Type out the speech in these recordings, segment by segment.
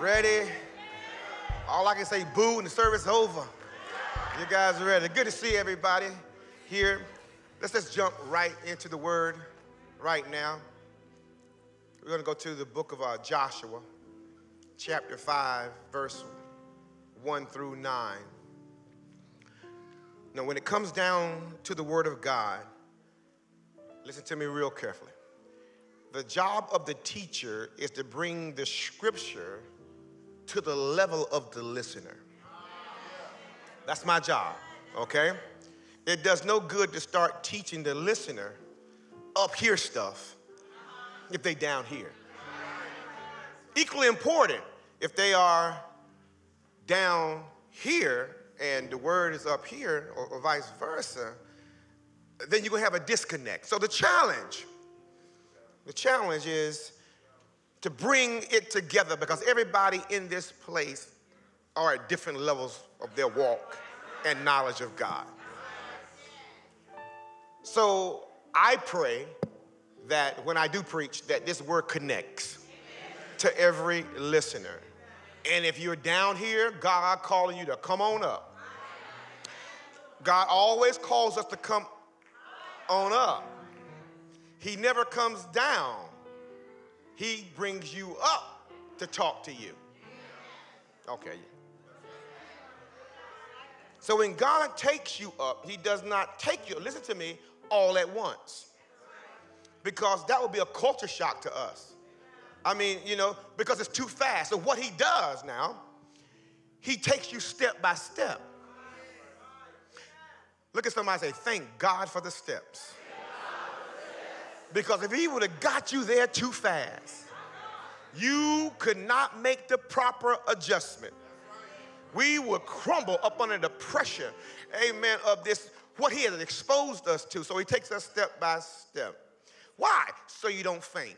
Ready? All I can say, boo, and the service is over. You guys are ready. Good to see everybody here. Let's just jump right into the word right now. We're going to go to the book of uh, Joshua, chapter 5, verse 1 through 9. Now, when it comes down to the word of God, listen to me real carefully. The job of the teacher is to bring the scripture to the level of the listener. That's my job, okay? It does no good to start teaching the listener up here stuff if they down here. Equally important if they are down here and the word is up here or, or vice versa, then you're gonna have a disconnect. So the challenge, the challenge is to bring it together because everybody in this place are at different levels of their walk and knowledge of God. So I pray that when I do preach, that this word connects to every listener. And if you're down here, God calling you to come on up. God always calls us to come on up. He never comes down. He brings you up to talk to you. Okay. So when God takes you up, He does not take you, listen to me, all at once. Because that would be a culture shock to us. I mean, you know, because it's too fast. So what He does now, He takes you step by step. Look at somebody say, Thank God for the steps. Because if He would have got you there too fast, you could not make the proper adjustment we would crumble up under the pressure, amen, of this, what he has exposed us to. So he takes us step by step. Why? So you don't faint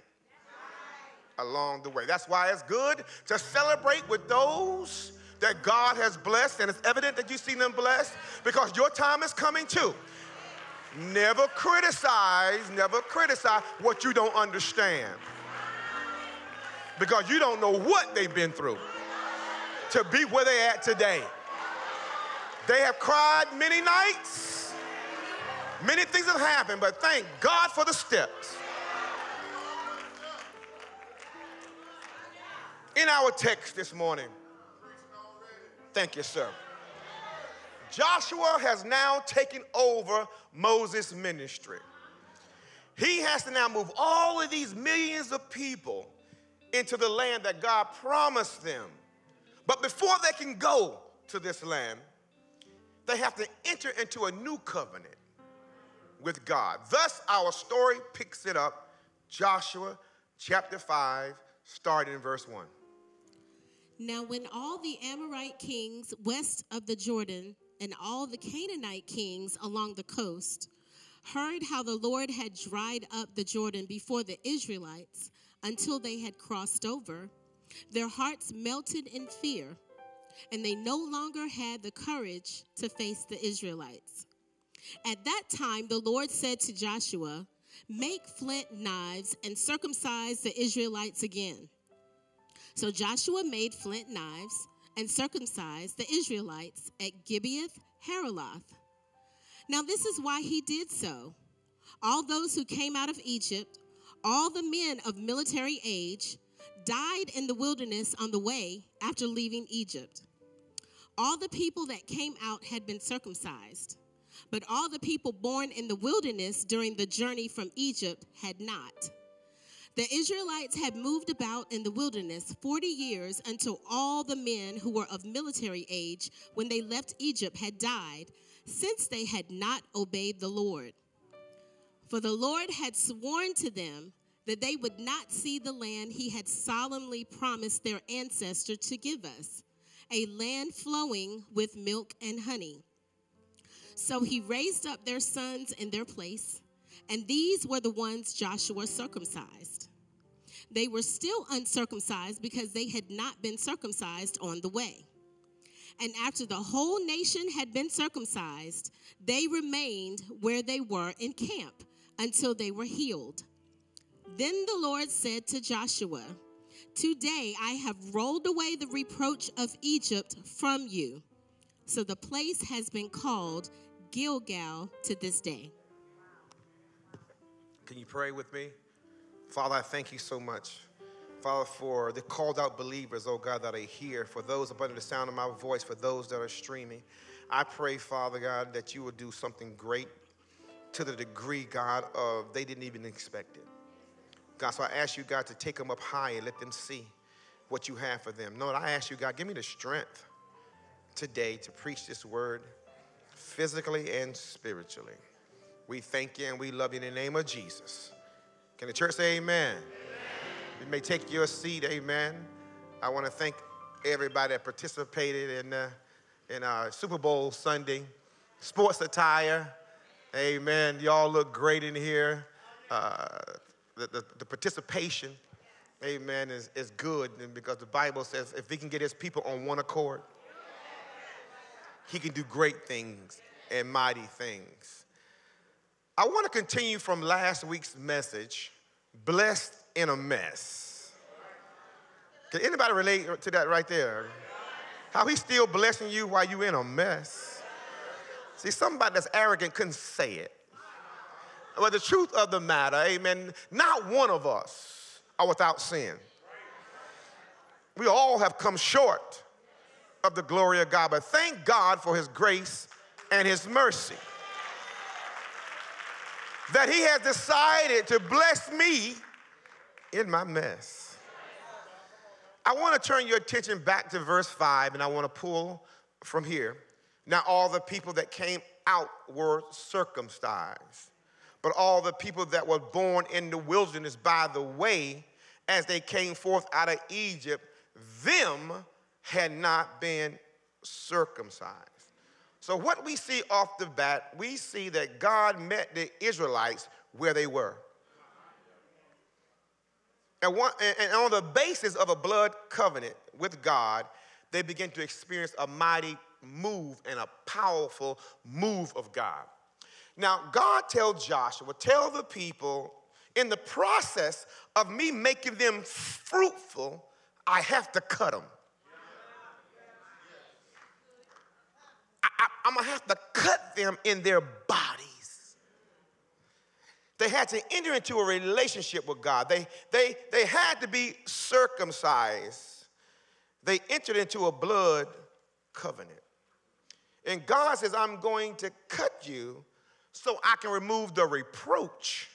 along the way. That's why it's good to celebrate with those that God has blessed, and it's evident that you see them blessed because your time is coming too. Never criticize, never criticize what you don't understand because you don't know what they've been through to be where they're at today. They have cried many nights. Many things have happened, but thank God for the steps. In our text this morning, thank you, sir. Joshua has now taken over Moses' ministry. He has to now move all of these millions of people into the land that God promised them. But before they can go to this land, they have to enter into a new covenant with God. Thus, our story picks it up, Joshua chapter 5, starting in verse 1. Now, when all the Amorite kings west of the Jordan and all the Canaanite kings along the coast heard how the Lord had dried up the Jordan before the Israelites until they had crossed over, their hearts melted in fear, and they no longer had the courage to face the Israelites. At that time, the Lord said to Joshua, Make flint knives and circumcise the Israelites again. So Joshua made flint knives and circumcised the Israelites at Gibeath Haaraloth. Now, this is why he did so. All those who came out of Egypt, all the men of military age, died in the wilderness on the way after leaving Egypt. All the people that came out had been circumcised, but all the people born in the wilderness during the journey from Egypt had not. The Israelites had moved about in the wilderness 40 years until all the men who were of military age when they left Egypt had died, since they had not obeyed the Lord. For the Lord had sworn to them that they would not see the land he had solemnly promised their ancestor to give us, a land flowing with milk and honey. So he raised up their sons in their place, and these were the ones Joshua circumcised. They were still uncircumcised because they had not been circumcised on the way. And after the whole nation had been circumcised, they remained where they were in camp until they were healed. Then the Lord said to Joshua, Today I have rolled away the reproach of Egypt from you. So the place has been called Gilgal to this day. Can you pray with me? Father, I thank you so much. Father, for the called out believers, oh God, that are here, for those up under the sound of my voice, for those that are streaming. I pray, Father God, that you will do something great to the degree, God, of they didn't even expect it. God, so I ask you, God, to take them up high and let them see what you have for them. Lord, I ask you, God, give me the strength today to preach this word physically and spiritually. We thank you and we love you in the name of Jesus. Can the church say amen? amen. You may take your seat, amen. I want to thank everybody that participated in, uh, in our Super Bowl Sunday sports attire. Amen. Y'all look great in here. Uh, the, the, the, participation, amen, is, is good because the Bible says if he can get his people on one accord, he can do great things and mighty things. I want to continue from last week's message, blessed in a mess. Can anybody relate to that right there? How he's still blessing you while you're in a mess. See, somebody that's arrogant couldn't say it. But the truth of the matter, amen, not one of us are without sin. We all have come short of the glory of God, but thank God for his grace and his mercy. That he has decided to bless me in my mess. I want to turn your attention back to verse 5, and I want to pull from here. Now, all the people that came out were circumcised but all the people that were born in the wilderness by the way, as they came forth out of Egypt, them had not been circumcised. So, what we see off the bat, we see that God met the Israelites where they were. And, one, and on the basis of a blood covenant with God, they begin to experience a mighty move and a powerful move of God. Now, God tells Joshua, tell the people, in the process of me making them fruitful, I have to cut them. I, am gonna have to cut them in their bodies. They had to enter into a relationship with God. They, they, they had to be circumcised. They entered into a blood covenant. And God says, I'm going to cut you so I can remove the reproach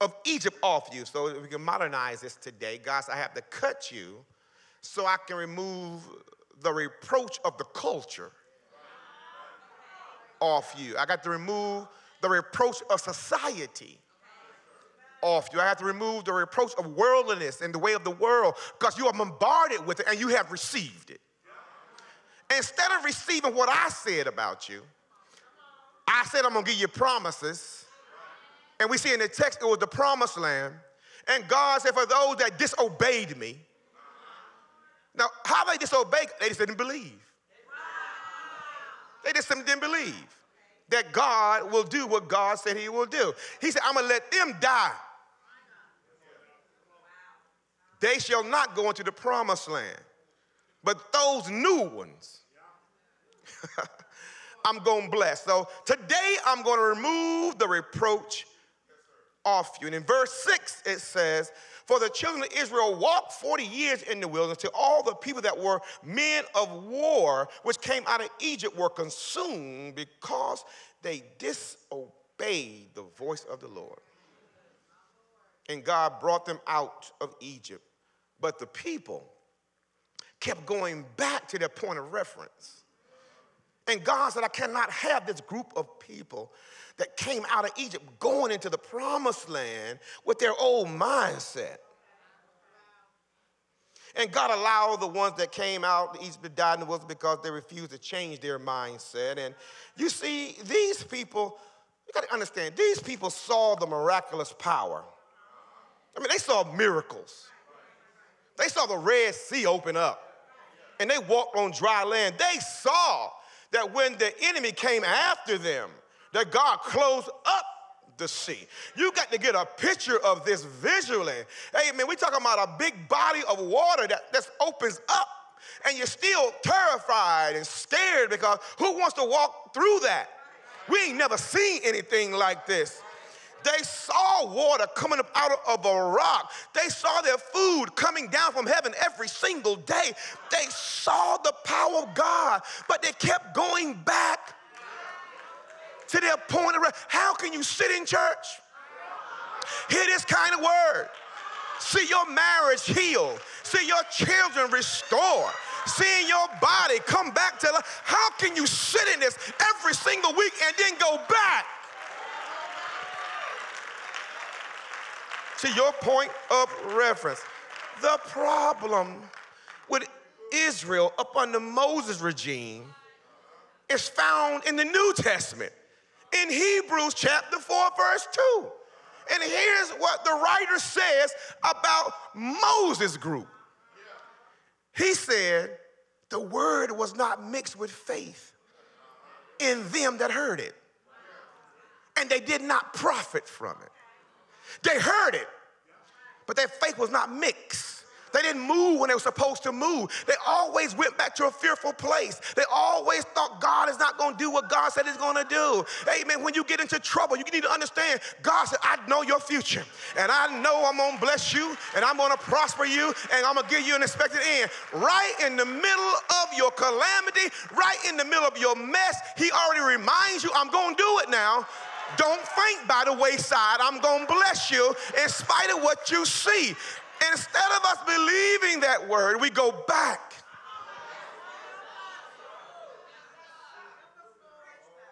of Egypt off you. So if we can modernize this today. God says, I have to cut you so I can remove the reproach of the culture off you. I got to remove the reproach of society off you. I have to remove the reproach of worldliness and the way of the world because you are bombarded with it and you have received it. Instead of receiving what I said about you, I said I'm gonna give you promises. And we see in the text it was the promised land. And God said, For those that disobeyed me. Now, how they disobeyed, they just didn't believe. They just didn't believe that God will do what God said he will do. He said, I'm gonna let them die. They shall not go into the promised land. But those new ones, I'm going to bless. So today I'm going to remove the reproach off you. And in verse 6 it says, For the children of Israel walked 40 years in the wilderness till all the people that were men of war, which came out of Egypt, were consumed because they disobeyed the voice of the Lord. And God brought them out of Egypt. But the people kept going back to their point of reference. And God said, I cannot have this group of people that came out of Egypt going into the promised land with their old mindset. And God allowed the ones that came out Egypt to die in the wilderness because they refused to change their mindset. And you see, these people, you got to understand, these people saw the miraculous power. I mean, they saw miracles. They saw the Red Sea open up and they walked on dry land. They saw that when the enemy came after them, that God closed up the sea. You got to get a picture of this visually. Hey, man, we talking about a big body of water that, that opens up, and you're still terrified and scared because who wants to walk through that? We ain't never seen anything like this. They saw water coming up out of a rock. They saw their food coming down from heaven every single day. They saw the power of God, but they kept going back to their point of how can you sit in church? Hear this kind of word. See your marriage heal. See your children restore. Seeing your body come back to life. How can you sit in this every single week and then go back? To your point of reference. The problem with Israel up under Moses' regime is found in the New Testament in Hebrews chapter 4, verse 2. And here's what the writer says about Moses' group. He said, The word was not mixed with faith in them that heard it, and they did not profit from it. They heard it, but their faith was not mixed. They didn't move when they were supposed to move. They always went back to a fearful place. They always thought God is not going to do what God said He's going to do. Amen. When you get into trouble, you need to understand God said, I know your future. And I know I'm going to bless you and I'm going to prosper you and I'm going to give you an expected end. Right in the middle of your calamity, right in the middle of your mess, He already reminds you, I'm going to do it now. Don't faint by the wayside. I'm going to bless you in spite of what you see. Instead of us believing that word, we go back.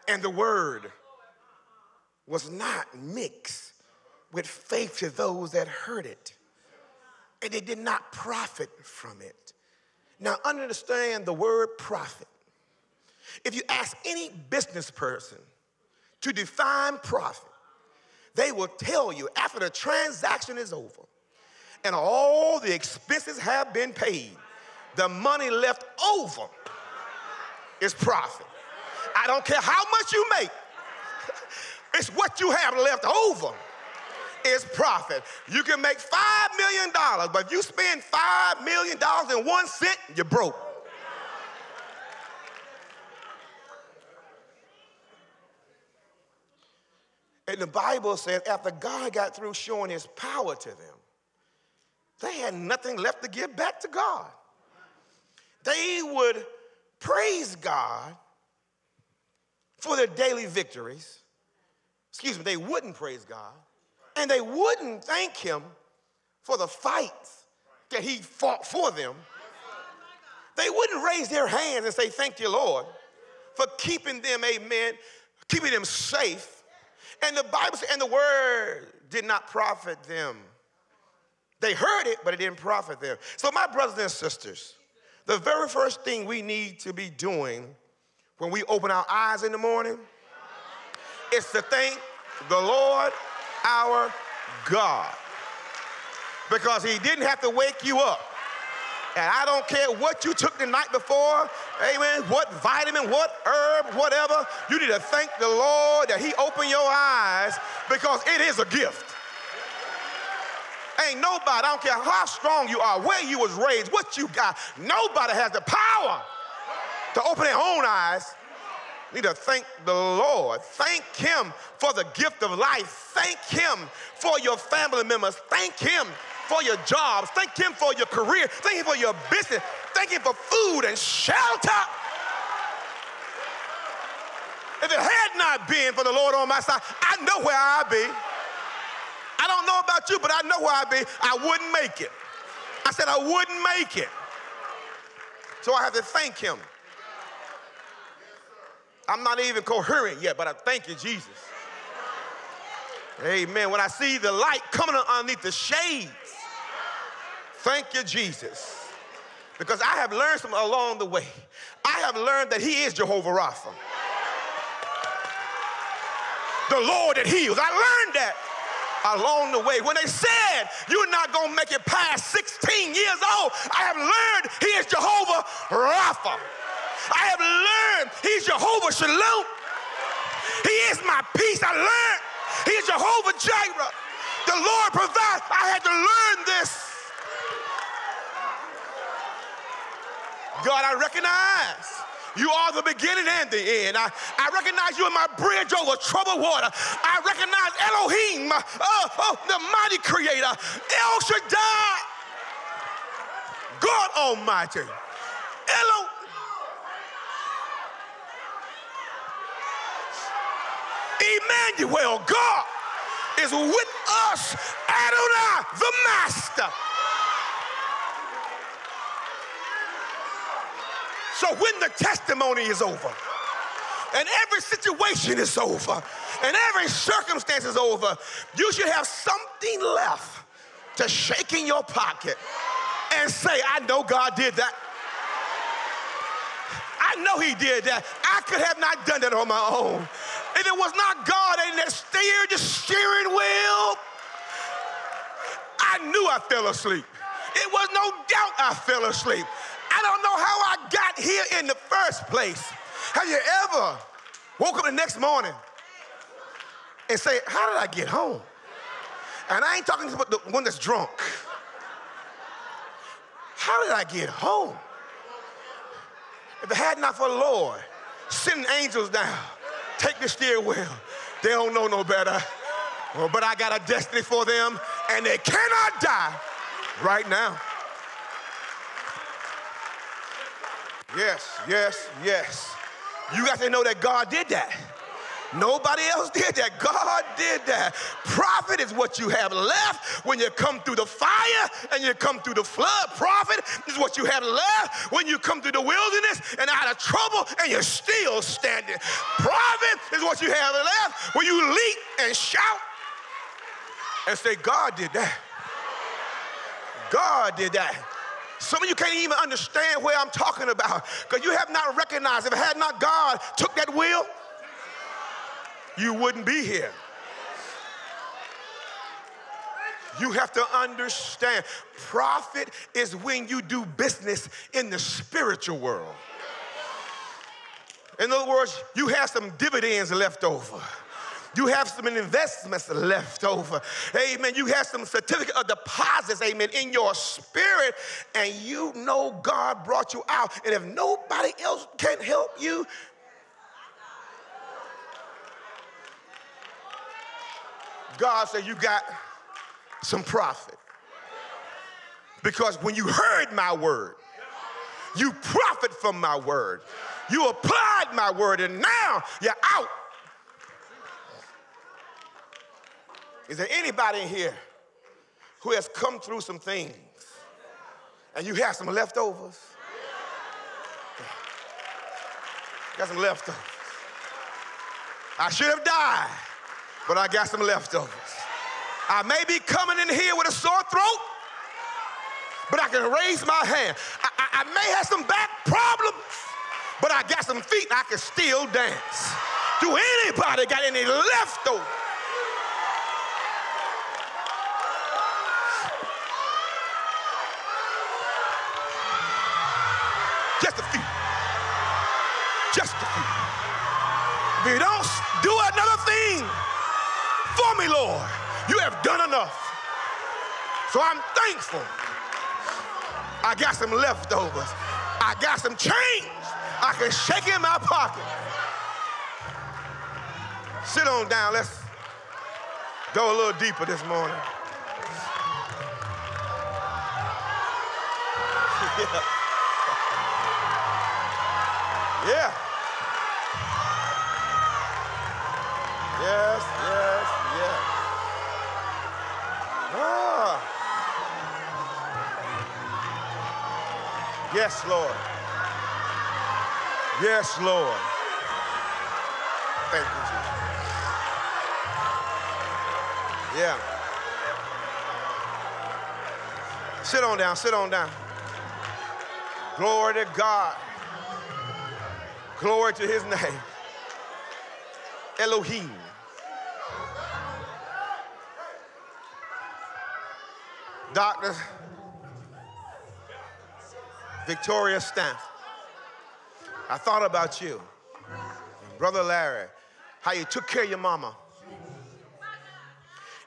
And the word was not mixed with faith to those that heard it. And they did not profit from it. Now, understand the word profit. If you ask any business person to define profit, they will tell you after the transaction is over, and all the expenses have been paid, the money left over is profit. I don't care how much you make, it's what you have left over is profit. You can make $5 million, but if you spend $5 million in one cent, you're broke. And the Bible says after God got through showing his power to them, they had nothing left to give back to God. They would praise God for their daily victories. Excuse me, they wouldn't praise God. And they wouldn't thank Him for the fights that He fought for them. They wouldn't raise their hands and say, Thank you, Lord, for keeping them, amen, keeping them safe. And the Bible says, and the word did not profit them they heard it, but it didn't profit them. So, my brothers and sisters, the very first thing we need to be doing when we open our eyes in the morning is to thank the Lord our God. Because He didn't have to wake you up. And I don't care what you took the night before, amen, what vitamin, what herb, whatever, you need to thank the Lord that He opened your eyes because it is a gift. Ain't nobody, I don't care how strong you are, where you was raised, what you got, nobody has the power to open their own eyes. Need to thank the Lord. Thank Him for the gift of life. Thank Him for your family members. Thank Him for your jobs. Thank Him for your career. Thank Him for your business. Thank Him for food and shelter. If it had not been for the Lord on my side, I know where I'd be. I don't know about you, but I know where I'd be. I wouldn't make it. I said I wouldn't make it. So I have to thank him. I'm not even coherent yet, but I thank you, Jesus. Amen. When I see the light coming underneath the shades, thank you, Jesus. Because I have learned some along the way. I have learned that He is Jehovah Rapha, the Lord that heals. I learned that along the way. When they said you're not going to make it past 16 years old, I have learned He is Jehovah Rapha. I have learned He's Jehovah Shalom. He is my peace. I learned He is Jehovah Jireh. The Lord provides. I had to learn this. God, I recognize you are the beginning and the end. I, I recognize you are my bridge over troubled water. I recognize Elohim, oh, oh, the mighty creator, El Shaddai, God Almighty. Elo- Emmanuel, God is with us. Adonai, the Master. So when the testimony is over, and every situation is over, and every circumstance is over, you should have something left to shake in your pocket and say, I know God did that. I know He did that. I could have not done that on my own. If it was not God in that steered the steering wheel, I knew I fell asleep. It was no doubt I fell asleep. I don't know how I got here in the first place. Have you ever woke up the next morning and say, How did I get home? And I ain't talking about the one that's drunk. How did I get home? If it had not for the Lord, sending angels down, take the steering wheel. They don't know no better. Well, but I got a destiny for them, and they cannot die right now. Yes, yes, yes. You got to know that God did that. Nobody else did that. God did that. Profit is what you have left when you come through the fire and you come through the flood. Profit is what you have left when you come through the wilderness and out of trouble and you're still standing. Profit is what you have left when you leap and shout and say, God did that. God did that. Some of you can't even understand where I'm talking about because you have not recognized if had not God took that will, you wouldn't be here. You have to understand profit is when you do business in the spiritual world. In other words, you have some dividends left over. You have some investments left over. Amen. You have some certificate of deposits, amen, in your spirit, and you know God brought you out. And if nobody else can help you, God said, You got some profit. Because when you heard my word, you profit from my word. You applied my word, and now you're out. Is there anybody in here who has come through some things and you have some leftovers? Got some leftovers. I should have died, but I got some leftovers. I may be coming in here with a sore throat, but I can raise my hand. I, I, I may have some back problems, but I got some feet I can still dance. Do anybody got any leftovers? Just a few. Just a few. If you don't do another thing for me, Lord, you have done enough. So I'm thankful. I got some leftovers. I got some change I can shake in my pocket. Sit on down. Let's go a little deeper this morning. yeah. Yeah. Yes, yes, yes. Ah. Yes, Lord. Yes, Lord. Thank you, Jesus. Yeah. Sit on down, sit on down. Glory to God. Glory to his name. Elohim. Dr. Victoria Stamp. I thought about you, Brother Larry, how you took care of your mama.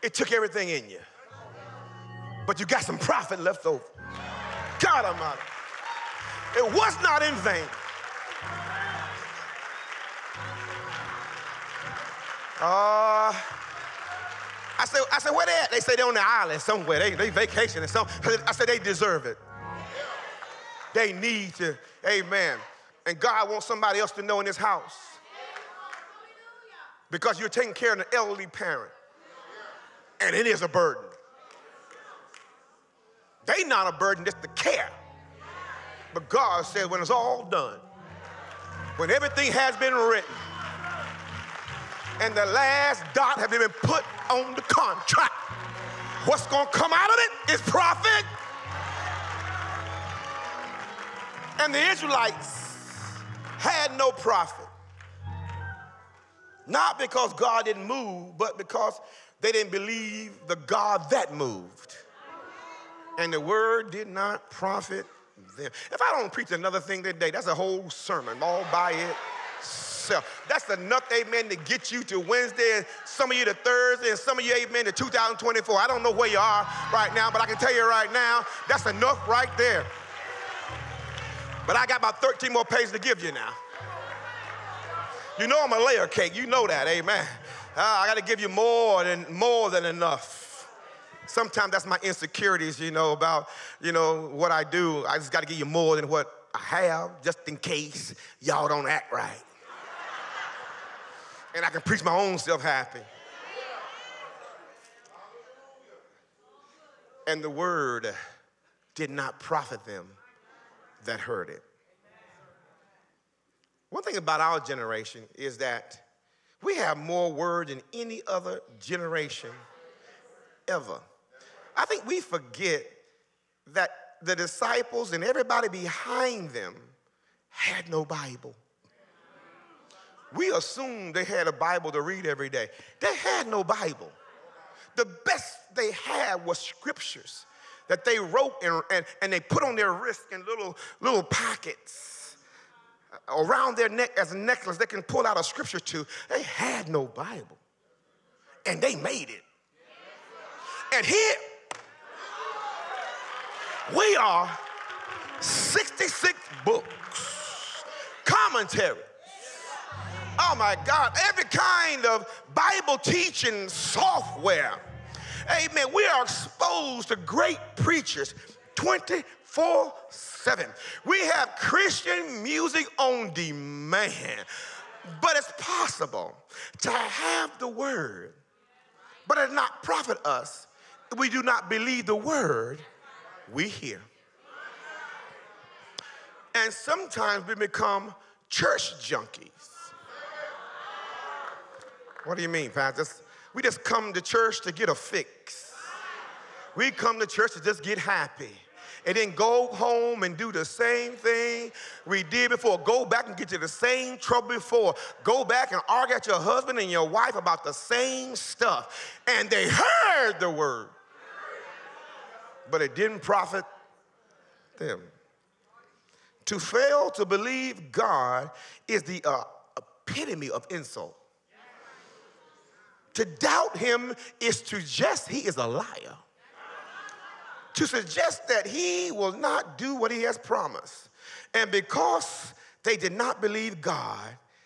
it took everything in you. But you got some profit left over. God Almighty. It was not in vain. Uh, I said, I said, where they at? They say they're on the island somewhere. They, they vacation and some. I said, they deserve it. They need to, amen. And God wants somebody else to know in this house. Because you're taking care of an elderly parent. And it is a burden. They not a burden, just the care. But God said, when it's all done, when everything has been written, and the last dot has been put on the contract, what's going to come out of it is profit. And the Israelites had no profit. Not because God didn't move, but because they didn't believe the God that moved. And the word did not profit them. If I don't preach another thing today, that's a whole sermon all by itself. That's enough, amen, to get you to Wednesday, and some of you to Thursday, and some of you, amen, to 2024. I don't know where you are right now, but I can tell you right now, that's enough right there. But I got about 13 more pages to give you now. You know I'm a layer cake. You know that, amen. Uh, I got to give you more than more than enough. Sometimes that's my insecurities, you know, about, you know, what I do. I just got to give you more than what I have, just in case y'all don't act right. And I can preach my own self happy. And the word did not profit them that heard it. One thing about our generation is that we have more word than any other generation ever. I think we forget that the disciples and everybody behind them had no Bible. We assumed they had a Bible to read every day. They had no Bible. The best they had was scriptures that they wrote and, and, and they put on their wrist in little, little pockets around their neck as a necklace they can pull out a scripture to. They had no Bible. And they made it. And here we are 66 books, commentaries. Oh my God, every kind of Bible teaching software. Amen. We are exposed to great preachers 24 7. We have Christian music on demand. But it's possible to have the word, but it not profit us. We do not believe the word we hear. And sometimes we become church junkies. What do you mean, Pastor? We just come to church to get a fix. We come to church to just get happy and then go home and do the same thing we did before. Go back and get to the same trouble before. Go back and argue at your husband and your wife about the same stuff. And they heard the word but it didn't profit them. To fail to believe God is the uh, epitome of insult. To doubt him is to just, he is a liar. To suggest that he will not do what he has promised. And because they did not believe God,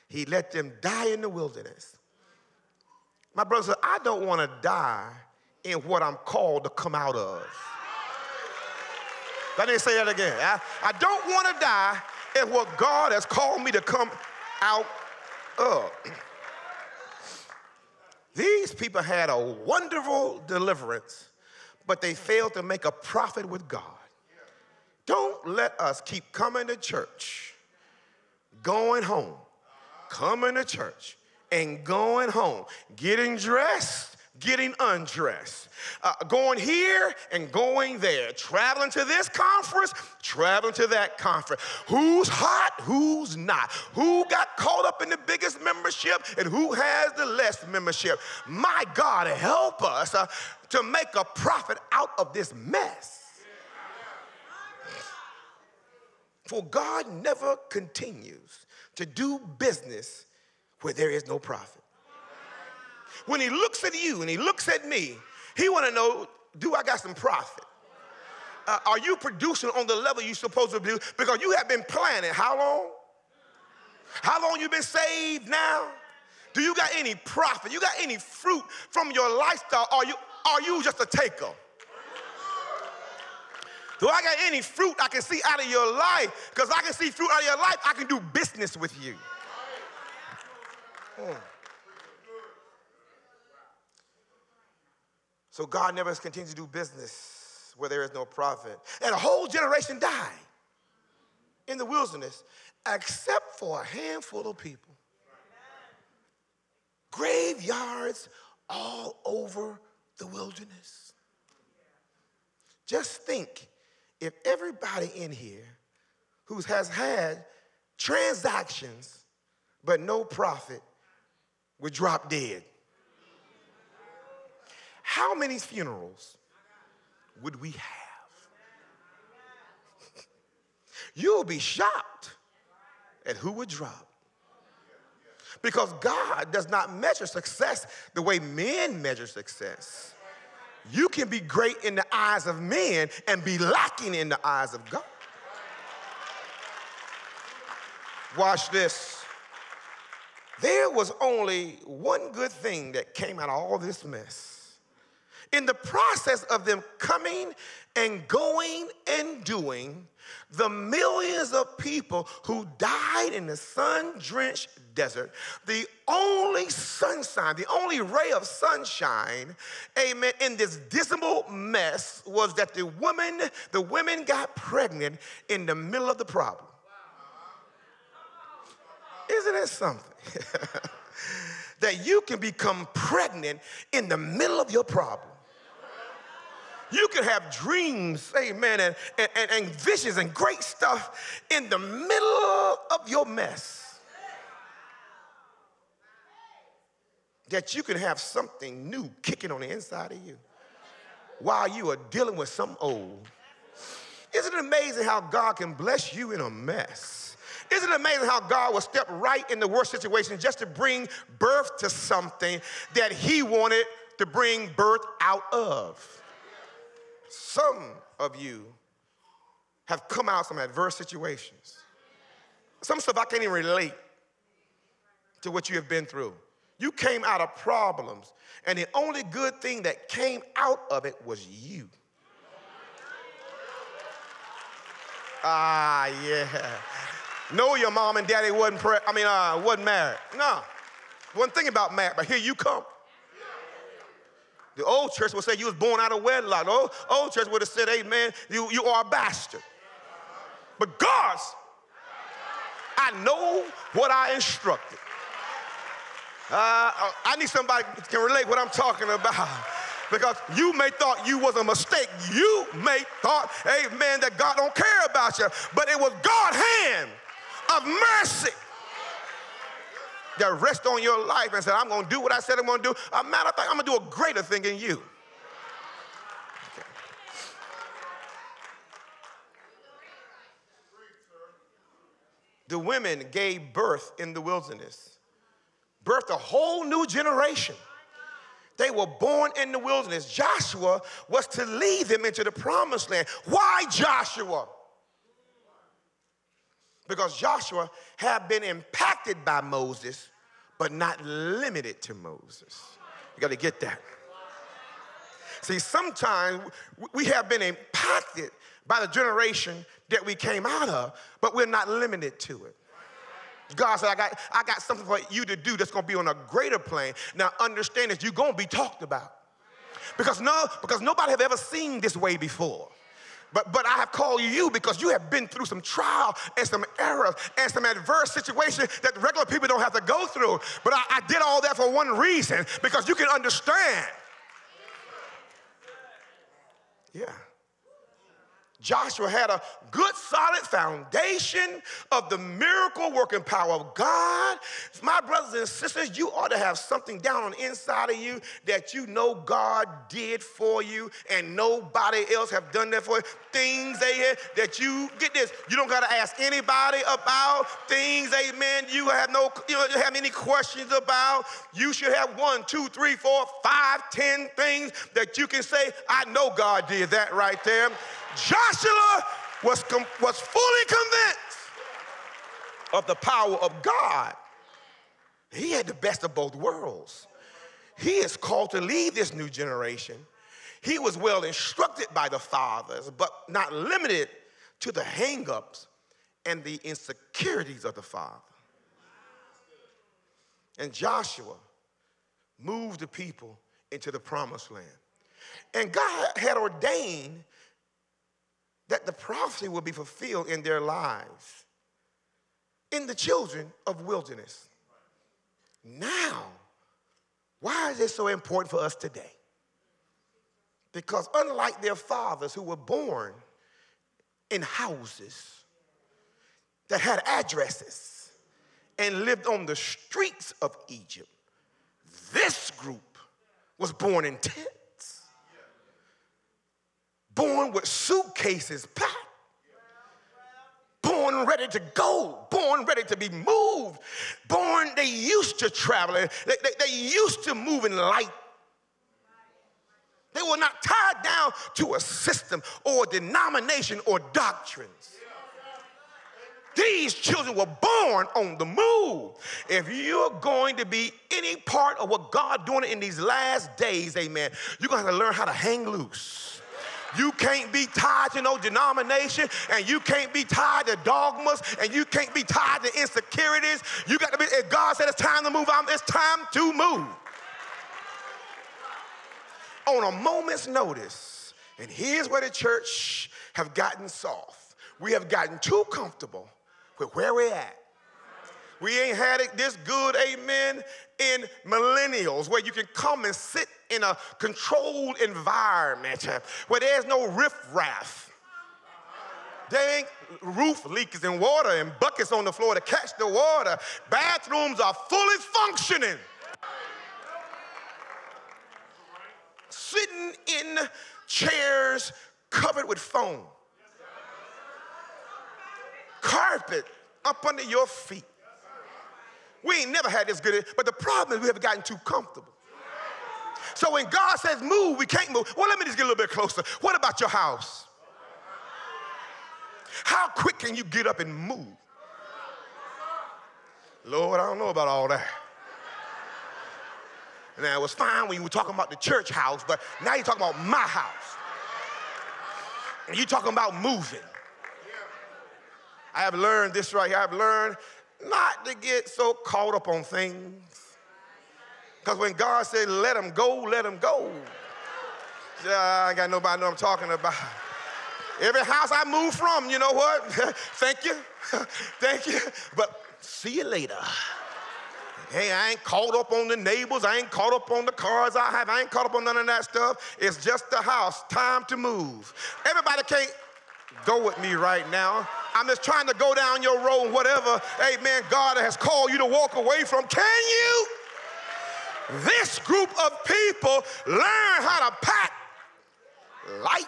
he let them die in the wilderness. My brother, said, I don't want to die in what I'm called to come out of. Let me say that again. I, I don't want to die in what God has called me to come out of. These people had a wonderful deliverance, but they failed to make a profit with God. Don't let us keep coming to church, going home, coming to church, and going home, getting dressed getting undressed, uh, going here and going there, traveling to this conference, traveling to that conference. Who's hot, who's not? Who got caught up in the biggest membership and who has the less membership? My God, help us uh, to make a profit out of this mess. For God never continues to do business where there is no profit. When he looks at you and he looks at me, he want to know, do I got some profit? Uh, are you producing on the level you're supposed to do? Because you have been planning how long? How long you been saved now? Do you got any profit? You got any fruit from your lifestyle? Are you, are you just a taker? Do I got any fruit I can see out of your life? Because I can see fruit out of your life, I can do business with you. Hmm. So God never continues to do business where there is no profit. And a whole generation died in the wilderness except for a handful of people. Graveyards all over the wilderness. Just think if everybody in here who has had transactions but no profit would drop dead. How many funerals would we have? You'll be shocked at who would drop. Because God does not measure success the way men measure success. You can be great in the eyes of men and be lacking in the eyes of God. Watch this. There was only one good thing that came out of all this mess. In the process of them coming and going and doing, the millions of people who died in the sun drenched desert, the only sunshine, the only ray of sunshine, amen, in this dismal mess was that the woman, the women got pregnant in the middle of the problem. Isn't it something? that you can become pregnant in the middle of your problem. You can have dreams, amen, and, and, and visions and great stuff in the middle of your mess. That you can have something new kicking on the inside of you while you are dealing with some old. Isn't it amazing how God can bless you in a mess? Isn't it amazing how God will step right in the worst situation just to bring birth to something that He wanted to bring birth out of? Some of you have come out of some adverse situations. Some stuff I can't even relate to what you have been through. You came out of problems, and the only good thing that came out of it was you. Ah, yeah. No, your mom and daddy wasn't pre- I mean, uh, wasn't married. No. One thing about married, but here you come. The old church would say you was born out of wedlock. The old, old church would have said, Amen, you, you are a bastard. But God's, I know what I instructed. Uh, I need somebody can relate what I'm talking about. Because you may thought you was a mistake. You may thought, amen, that God don't care about you. But it was God's hand of mercy that rest on your life and said, I'm going to do what I said I'm going to do. A matter of fact, I'm going to do a greater thing in you. The women gave birth in the wilderness, birthed a whole new generation. They were born in the wilderness. Joshua was to lead them into the promised land. Why Joshua? Because Joshua had been impacted by Moses, but not limited to Moses. You got to get that. See, sometimes we have been impacted by the generation that we came out of, but we're not limited to it. God said, I got, I got something for you to do that's gonna be on a greater plane. Now understand that you're gonna be talked about. Because no, because nobody have ever seen this way before. But, but I have called you because you have been through some trial and some error and some adverse situation that regular people don't have to go through. But I, I did all that for one reason because you can understand. Yeah. Joshua had a good, solid foundation of the miracle working power of God. My brothers and sisters, you ought to have something down on the inside of you that you know God did for you and nobody else have done that for you. Things, amen, that you, get this, you don't got to ask anybody about. Things, amen, you have no, you don't have any questions about. You should have one, two, three, four, five, ten things that you can say, I know God did that right there. Joshua was, com- was fully convinced of the power of God. He had the best of both worlds. He is called to lead this new generation. He was well instructed by the fathers, but not limited to the hangups and the insecurities of the father. And Joshua moved the people into the promised land. And God had ordained that the prophecy will be fulfilled in their lives, in the children of wilderness. Now, why is this so important for us today? Because unlike their fathers who were born in houses that had addresses and lived on the streets of Egypt, this group was born in tents born with suitcases packed, born ready to go, born ready to be moved, born, they used to traveling, they, they, they used to moving light. They were not tied down to a system or a denomination or doctrines. These children were born on the move. If you're going to be any part of what God doing in these last days, amen, you're going to have to learn how to hang loose. You can't be tied to no denomination, and you can't be tied to dogmas, and you can't be tied to insecurities. You got to be, if God said it's time to move on, it's time to move. On a moment's notice, and here's where the church have gotten soft. We have gotten too comfortable with where we're at. We ain't had it this good, amen, in millennials where you can come and sit in a controlled environment where there's no riffraff. There ain't roof leaks and water and buckets on the floor to catch the water. Bathrooms are fully functioning. Sitting in chairs covered with foam. Carpet up under your feet. We ain't never had this good, but the problem is we have gotten too comfortable. So when God says move, we can't move. Well, let me just get a little bit closer. What about your house? How quick can you get up and move? Lord, I don't know about all that. Now, it was fine when you were talking about the church house, but now you're talking about my house. And you're talking about moving. I have learned this right here. I've learned not to get so caught up on things. Because when God said, let them go, let them go. I ain't got nobody know I'm talking about. Every house I move from, you know what? Thank you. Thank you. But see you later. Hey, I ain't caught up on the neighbors. I ain't caught up on the cars I have. I ain't caught up on none of that stuff. It's just the house. Time to move. Everybody can't go with me right now. I'm just trying to go down your road, whatever, amen, God has called you to walk away from. Can you? This group of people learn how to pack light.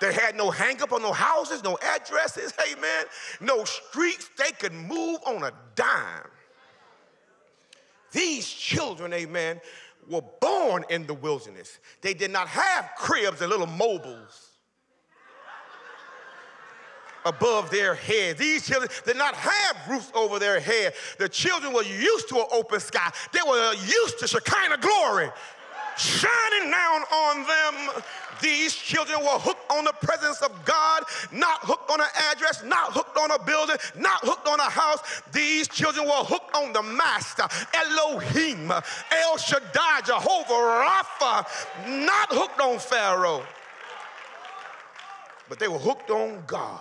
They had no hang up on no houses, no addresses, amen, no streets. They could move on a dime. These children, amen, were born in the wilderness. They did not have cribs and little mobiles above their heads. These children did not have roofs over their head. The children were used to an open sky. They were used to Shekinah glory shining down on them. These children were hooked on the presence of God, not hooked on an address, not hooked on a building, not hooked on a house. These children were hooked on the Master, Elohim, El Shaddai, Jehovah Rapha, not hooked on Pharaoh. But they were hooked on God.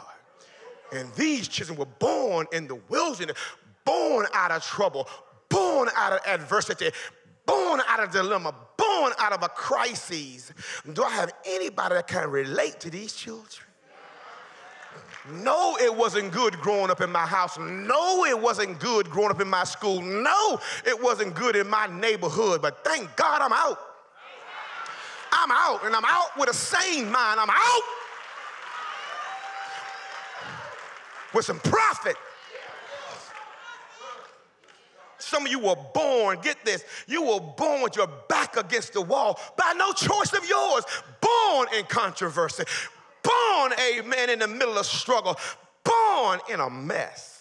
And these children were born in the wilderness, born out of trouble, born out of adversity, born out of dilemma, born out of a crisis. Do I have anybody that can relate to these children? No, it wasn't good growing up in my house. No, it wasn't good growing up in my school. No, it wasn't good in my neighborhood. But thank God I'm out. I'm out, and I'm out with a sane mind. I'm out with some profit. Some of you were born, get this, you were born with your back against the wall by no choice of yours, born in controversy, born, amen, in the middle of struggle, born in a mess.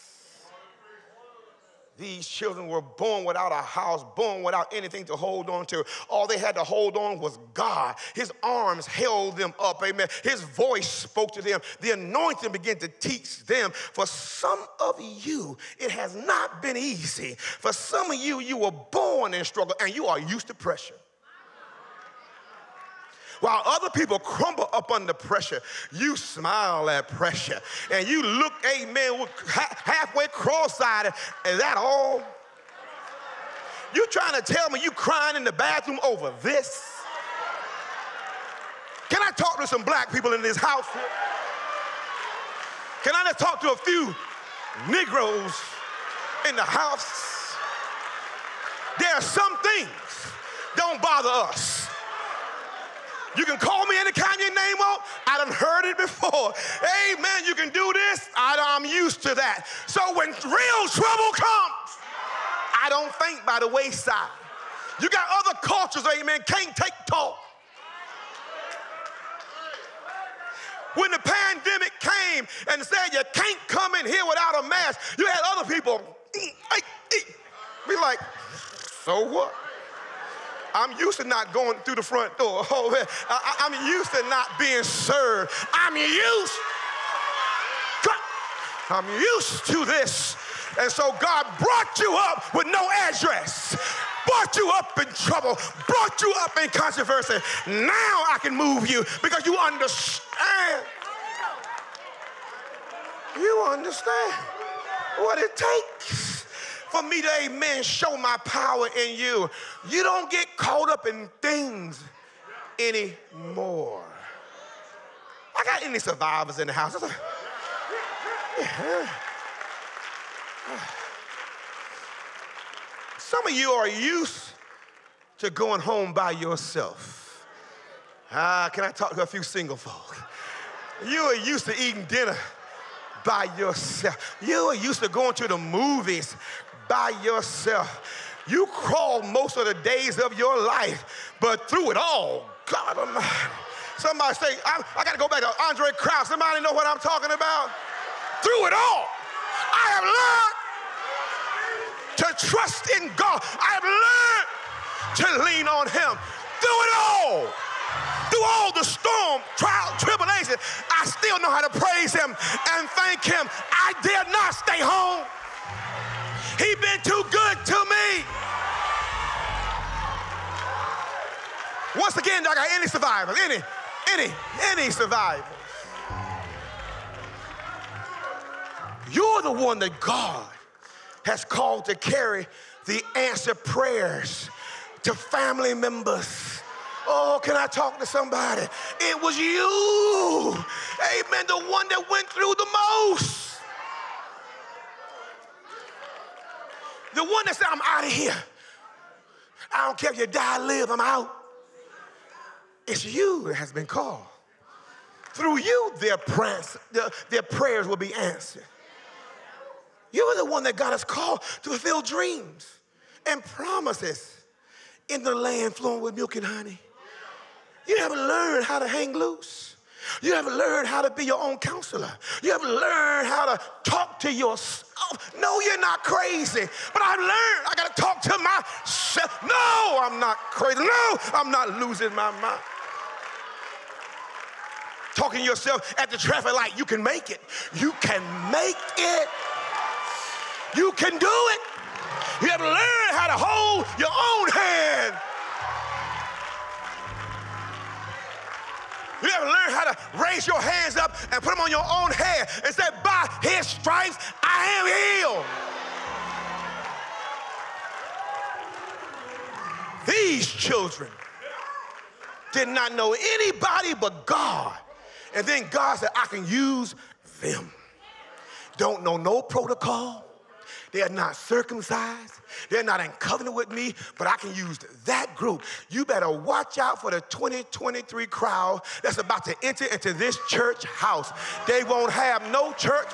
These children were born without a house, born without anything to hold on to. All they had to hold on was God. His arms held them up, amen. His voice spoke to them. The anointing began to teach them. For some of you, it has not been easy. For some of you, you were born in struggle and you are used to pressure. While other people crumble up under pressure, you smile at pressure and you look, amen, halfway cross-eyed. Is that all? You trying to tell me you crying in the bathroom over this? Can I talk to some black people in this house? Can I just talk to a few Negroes in the house? There are some things don't bother us. You can call me any kind your name on. I done heard it before. Amen. You can do this. I, am used to that. So when real trouble comes, I don't think by the wayside. You got other cultures, amen, can't take talk. When the pandemic came and said you can't come in here without a mask, you had other people be like, so what? I'm used to not going through the front door. Oh, I, am used to not being served. I'm used. I'm used to this. And so God brought you up with no address, brought you up in trouble, brought you up in controversy. Now I can move you because you understand. You understand what it takes for me to, amen, show my power in you. You don't get caught up in things anymore. I got any survivors in the house? Yeah. Some of you are used to going home by yourself. Ah, can I talk to a few single folk? You are used to eating dinner by yourself. You are used to going to the movies by yourself. You crawl most of the days of your life, but through it all, God Almighty. Somebody say, I, I got to go back to Andraé Crouch. Somebody know what I'm talking about? Through it all, I have learned to trust in God. I have learned to lean on Him. Through it all, through all the storm, trial, tribulation, I still know how to praise Him and thank Him. I dare not stay home. He been too good to me. Once again, I got any survivors, any, any, any survivors. You're the one that God has called to carry the answered prayers to family members. Oh, can I talk to somebody? It was you, amen, the one that went through the most. The one that said, I'm out of here. I don't care if you die, live, I'm out. It's you that has been called. Through you, their prayers, their prayers will be answered. You're the one that God has called to fulfill dreams and promises in the land flowing with milk and honey. You haven't learned how to hang loose. You haven't learned how to be your own counselor. You haven't learned how to talk to yourself. No, you're not crazy, but I've learned I got to talk to myself. No, I'm not crazy. No, I'm not losing my mind. Talking to yourself at the traffic light, you can make it. You can make it. You can do it. You have to learn how to hold your own hand. You have to learn how to raise your hands up and put them on your own head and say, by his stripes, I am healed. These children did not know anybody but God. And then God said, I can use them. Don't know no protocol. They are not circumcised. They're not in covenant with me, but I can use that group. You better watch out for the 2023 crowd that's about to enter into this church house. They won't have no church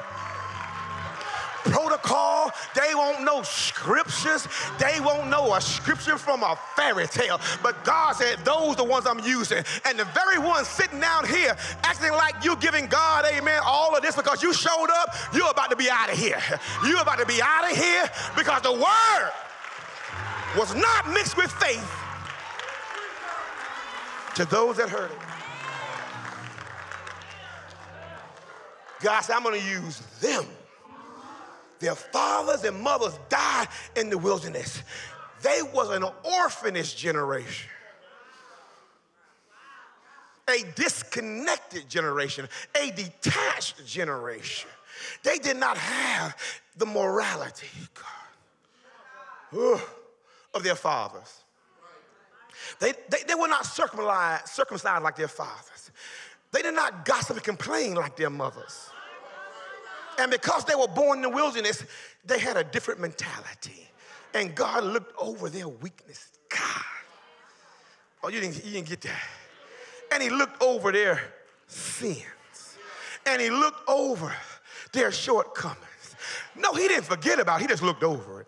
protocol. They won't know scriptures. They won't know a scripture from a fairy tale. But God said, those are the ones I'm using. And the very ones sitting down here acting like you're giving God, amen, all of this because you showed up, you're about to be out of here. You're about to be out of here because the word was not mixed with faith to those that heard it. God said, I'm going to use them their fathers and mothers died in the wilderness. They was an orphanage generation. A disconnected generation, a detached generation. They did not have the morality, of their fathers. They, they, they were not circumcised, circumcised like their fathers. They did not gossip and complain like their mothers. And because they were born in the wilderness, they had a different mentality. And God looked over their weakness. God. Oh, you didn't, you didn't get that. And he looked over their sins. And he looked over their shortcomings. No, he didn't forget about it. He just looked over it.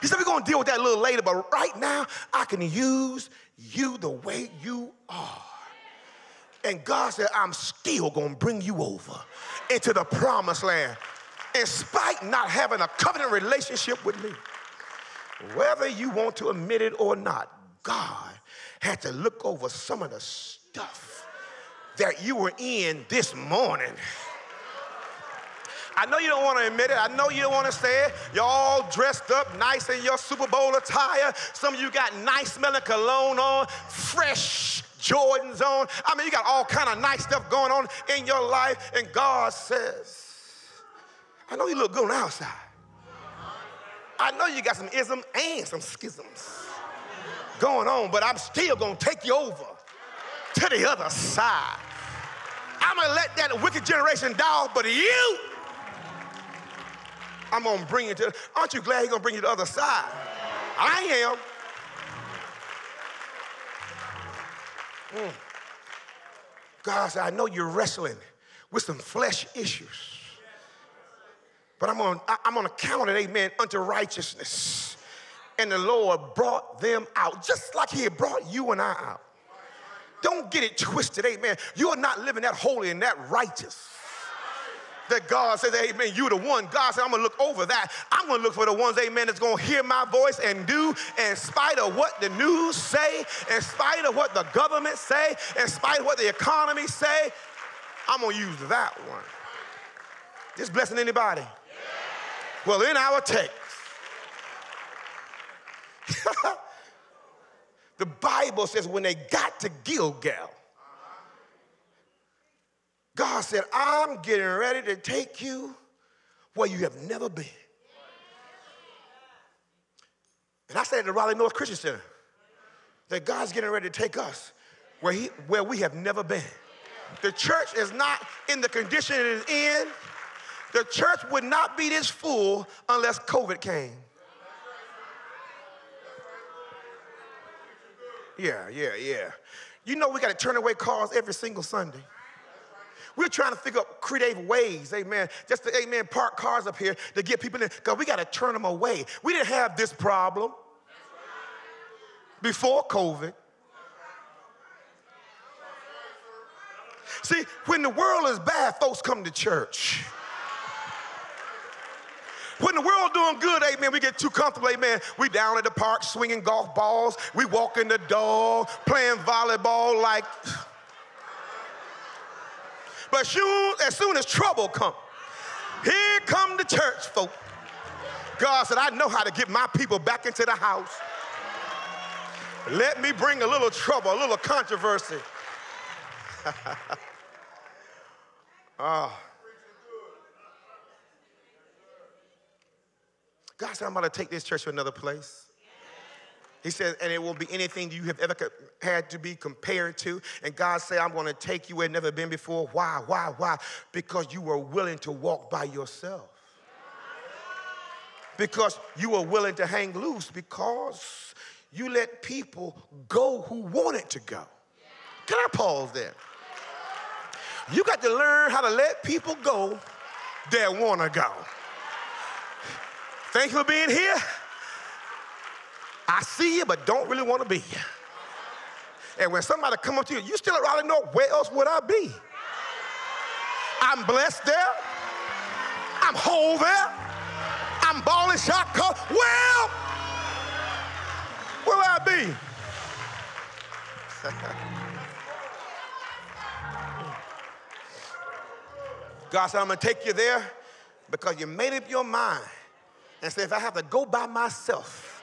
He said, We're going to deal with that a little later, but right now, I can use you the way you are. And God said, I'm still going to bring you over into the promised land in spite not having a covenant relationship with me. Whether you want to admit it or not, God had to look over some of the stuff that you were in this morning. I know you don't want to admit it. I know you don't want to say it. You're all dressed up nice in your Super Bowl attire. Some of you got nice smelling cologne on, fresh Jordans on. I mean, you got all kind of nice stuff going on in your life. And God says, I know you look good on the outside. I know you got some ism and some schisms going on, but I'm still gonna take you over to the other side. I'm gonna let that wicked generation die, but you, I'm gonna bring you to. Aren't you glad he's gonna bring you to the other side? I am. Mm. God said, I know you're wrestling with some flesh issues, but I'm gonna, I'm gonna count it, amen, unto righteousness. And the Lord brought them out, just like He had brought you and I out. Don't get it twisted, amen. You're not living that holy and that righteous that God says, Amen, you're the one. God said, I'm gonna look over that. I'm gonna look for the ones, amen, that's gonna hear my voice and do in spite of what the news say, in spite of what the government say, in spite of what the economy say. I'm gonna use that one. This blessing anybody? Well, in our text, the Bible says when they got to Gilgal, God said, I'm getting ready to take you where you have never been. And I said at the Raleigh North Christian Center that God's getting ready to take us where, he, where we have never been. The church is not in the condition it is in. The church would not be this full unless COVID came. Yeah, yeah, yeah. You know we got to turn away calls every single Sunday. We're trying to figure out creative ways, amen, just to, amen, park cars up here to get people in, because we got to turn them away. We didn't have this problem before COVID. See, when the world is bad, folks come to church. When the world doing good, amen, we get too comfortable, amen. We down at the park swinging golf balls. We walking the dog, playing volleyball like but soon, as soon as trouble come, here come the church folk. God said, I know how to get my people back into the house. Let me bring a little trouble, a little controversy. oh. God said, I'm going to take this church to another place. He says, and it won't be anything you have ever had to be compared to. And God said, I'm going to take you where never been before. Why? Why? Why? Because you were willing to walk by yourself. Because you were willing to hang loose because you let people go who wanted to go. Can I pause there? You got to learn how to let people go that want to go. Thank you for being here. I see you, but don't really want to be here. And when somebody come up to you, you still at Raleigh North, where else would I be? I'm blessed there. I'm whole there. I'm balling shot call. Well, where will I be? God said, I'm going to take you there because you made up your mind and said, if I have to go by myself,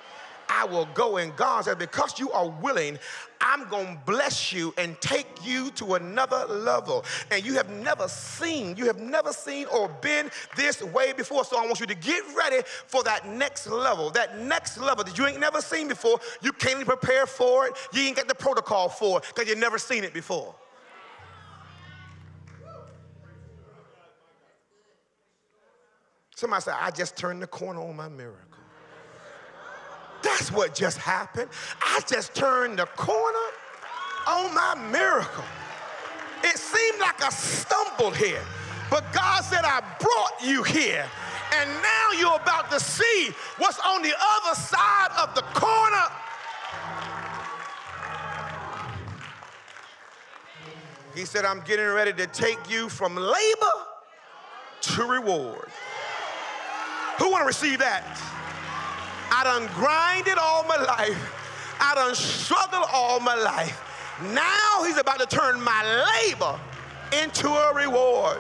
I will go. And God said, Because you are willing, I'm going to bless you and take you to another level. And you have never seen, you have never seen or been this way before. So I want you to get ready for that next level, that next level that you ain't never seen before. You can't even prepare for it. You ain't got the protocol for it because you've never seen it before. Somebody said, I just turned the corner on my miracle. That's what just happened. I just turned the corner on my miracle. It seemed like I stumbled here, but God said, I brought you here. And now you're about to see what's on the other side of the corner. He said, I'm getting ready to take you from labor to reward. Who want to receive that? I done grinded all my life. I done struggled all my life. Now he's about to turn my labor into a reward.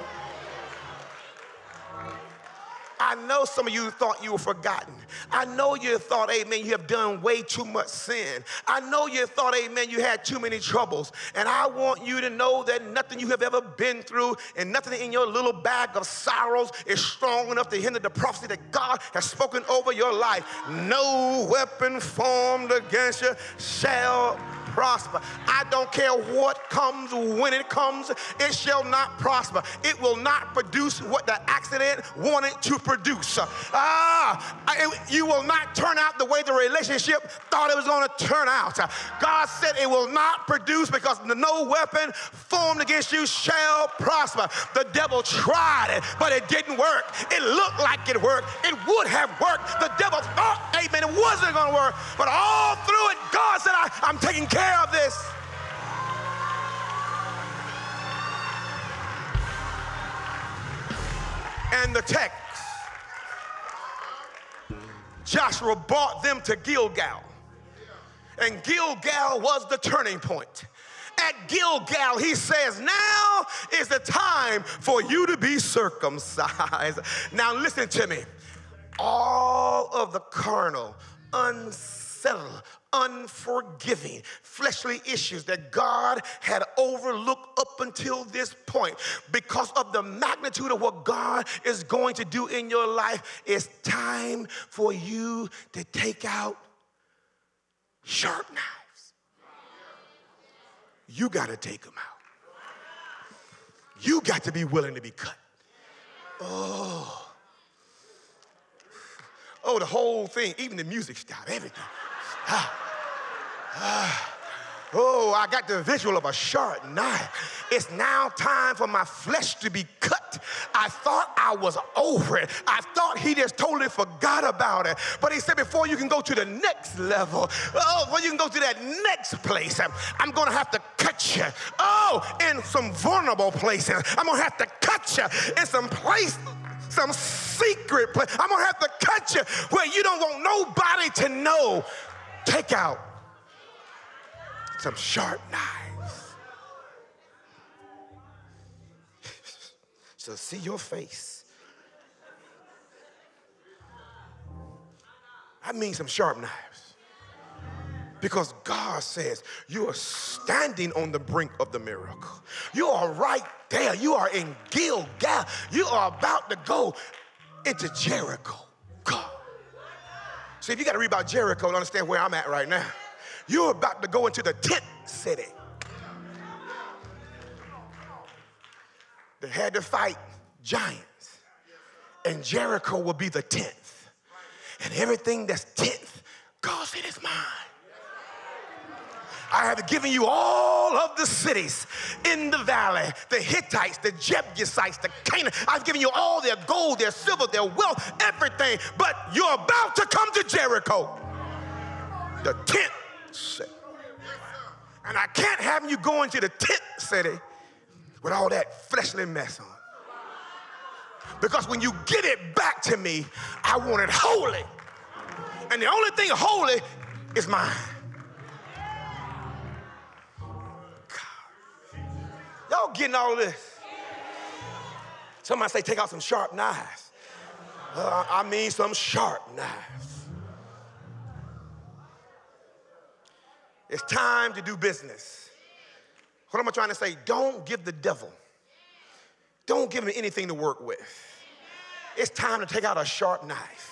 I know some of you thought you were forgotten. I know you thought, amen, you have done way too much sin. I know you thought, amen, you had too many troubles. And I want you to know that nothing you have ever been through and nothing in your little bag of sorrows is strong enough to hinder the prophecy that God has spoken over your life. No weapon formed against you shall prosper. I don't care what comes, when it comes, it shall not prosper. It will not produce what the accident wanted to produce. Ah, it, you will not turn out the way the relationship thought it was going to turn out. God said it will not produce because no weapon formed against you shall prosper. The devil tried it, but it didn't work. It looked like it worked. It would have worked. The devil thought, amen, it wasn't going to work. But all through it, God said, I, I'm taking care care of this. And the text Joshua brought them to Gilgal. And Gilgal was the turning point. At Gilgal, he says, Now is the time for you to be circumcised. Now, listen to me. All of the carnal, unsettled, unforgiving, fleshly issues that God had overlooked up until this point. Because of the magnitude of what God is going to do in your life, it's time for you to take out sharp knives. You got to take them out. You got to be willing to be cut. Oh. Oh, the whole thing, even the music stopped, everything. Ah. Ah. Oh, I got the visual of a sharp knife. It's now time for my flesh to be cut. I thought I was over it. I thought he just totally forgot about it. But he said, before you can go to the next level, oh, before you can go to that next place, I'm, going to have to cut you. Oh, in some vulnerable places. I'm going to have to cut you in some place some secret place. I'm gonna have to cut you where you don't want nobody to know. Take out some sharp knives. so see your face. I mean some sharp knives. Because God says you are standing on the brink of the miracle. You are right there. You are in Gilgal. You are about to go into Jericho. See, if you got to read about Jericho to understand where I'm at right now, you're about to go into the tent city. They had to fight giants, and Jericho will be the tenth. And everything that's tenth, God said is mine. I have given you all of the cities in the valley the Hittites, the Jebusites, the Canaan. I've given you all their gold, their silver, their wealth, everything. But you're about to come to Jericho, the tent city. And I can't have you go into the tent city with all that fleshly mess on. Because when you get it back to me, I want it holy. And the only thing holy is mine. Y'all getting all this? Somebody say, take out some sharp knives. Uh, I mean, some sharp knives. It's time to do business. What am I trying to say? Don't give the devil, don't give him anything to work with. It's time to take out a sharp knife.